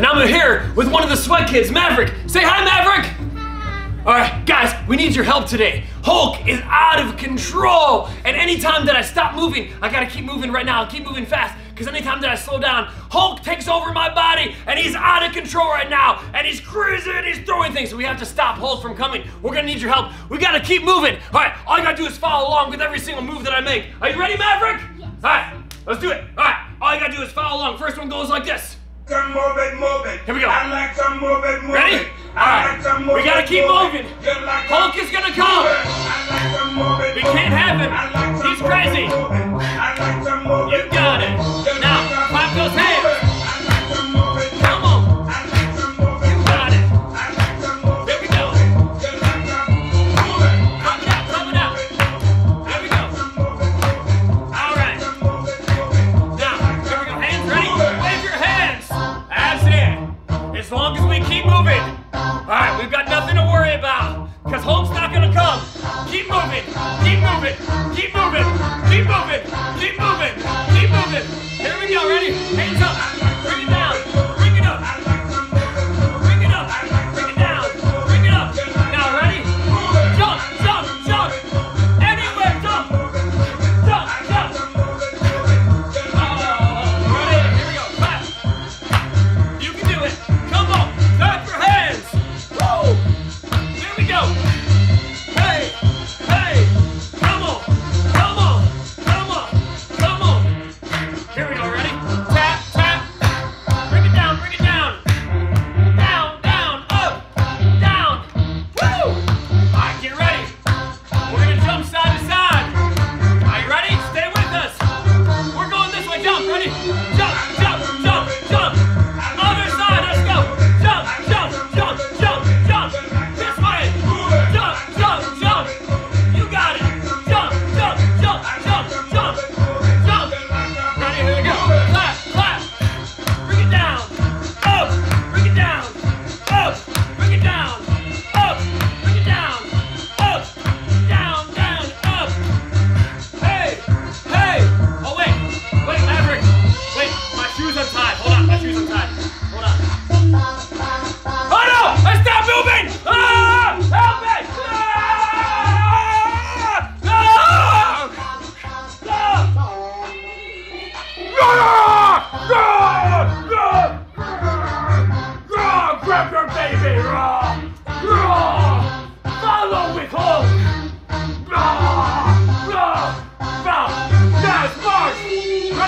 and I'm here with one of the sweat kids, Maverick. Say hi, Maverick! All right, guys, we need your help today. Hulk is out of control, and anytime that I stop moving, I gotta keep moving right now, keep moving fast, because anytime that I slow down, Hulk takes over my body, and he's out of control right now, and he's crazy, and he's throwing things, so we have to stop Hulk from coming. We're gonna need your help. We gotta keep moving. All right, all you gotta do is follow along with every single move that I make. Are you ready, Maverick? Follow along. First one goes like this. Move it, move it. Here we go. I like some move it, move Ready? All right. like We gotta keep moving. like Hulk is gonna come. I like some move it, We can't have him. Moving. Keep moving. Keep moving. Keep moving. Keep moving. Keep moving. Here we go. Ready? Hands up.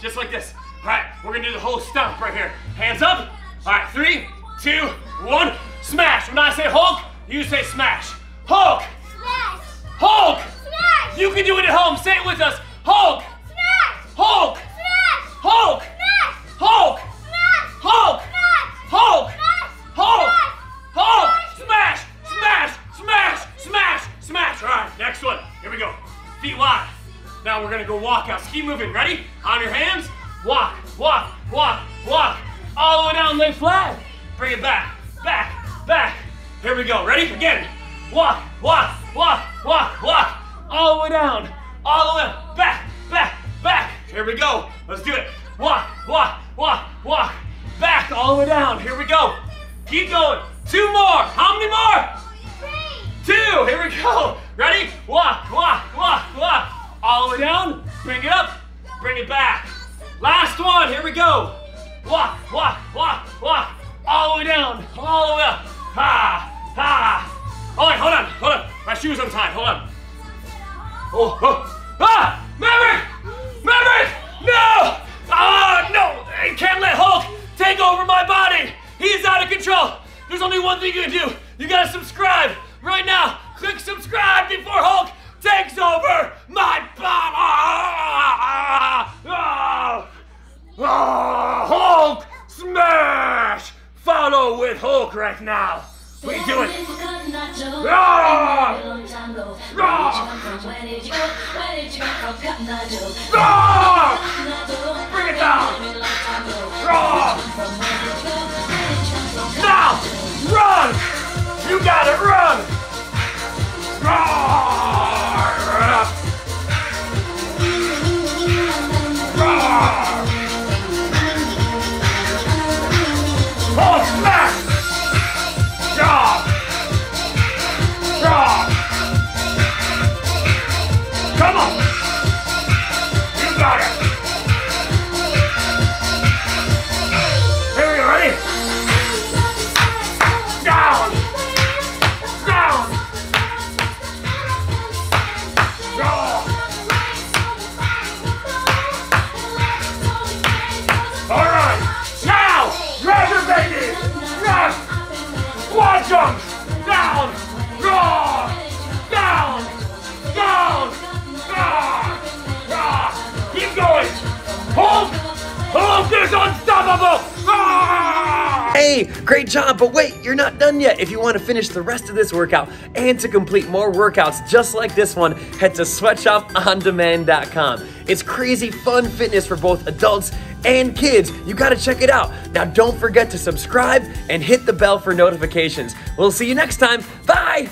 just like this. Alright, we're gonna do the whole stomp right here. Hands up. Alright, three, two, one, smash. When I say Hulk, you say smash. Hulk! Smash! Hulk! Smash! You can do it at home. Say it with us. Hulk! Now we're gonna go walk out. Keep moving. Ready? On your hands. Walk, walk, walk, walk. All the way down, lay flat. Bring it back, back, back. Here we go. Ready? Again. Walk, walk, walk, walk, walk. All the way down. All the way back, back, back. Here we go. Let's do it. Walk, walk, walk, walk. Back all the way down. Here we go. Keep going. Two more. How many more? Three! Two. Here we go. Ready? Walk, walk, walk, walk. All the way down, bring it up, bring it back. Last one, here we go. Walk, walk, walk, walk. All the way down, all the way up. Ha, ha. All right, hold on, hold on. My shoe's untied, hold on. Oh, oh, ah! Maverick! Maverick! No! Ah, no! I can't let Hulk take over my body! He's out of control! There's only one thing you can do. You gotta subscribe right now. Click subscribe before Hulk takes over my body. Ah, Hulk smash! Follow with Hulk right now. We do it. Ah! Ah! Bring it down. Hey, great job, but wait, you're not done yet. If you want to finish the rest of this workout and to complete more workouts just like this one, head to sweatshopondemand.com. It's crazy fun fitness for both adults and kids. You got to check it out. Now, don't forget to subscribe and hit the bell for notifications. We'll see you next time. Bye!